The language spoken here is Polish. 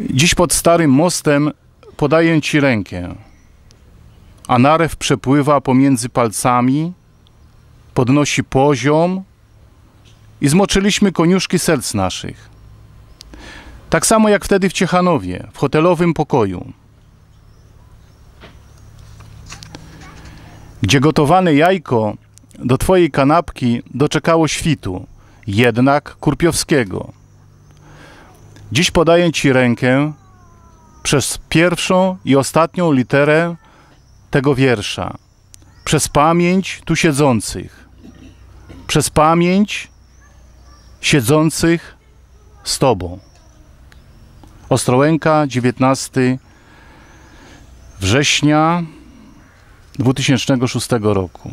Dziś pod starym mostem podaję ci rękę, a narew przepływa pomiędzy palcami, podnosi poziom i zmoczyliśmy koniuszki serc naszych. Tak samo jak wtedy w Ciechanowie, w hotelowym pokoju, gdzie gotowane jajko do twojej kanapki doczekało świtu, jednak kurpiowskiego. Dziś podaję ci rękę przez pierwszą i ostatnią literę tego wiersza, przez pamięć tu siedzących, przez pamięć siedzących z Tobą. Ostrołęka, 19 września 2006 roku.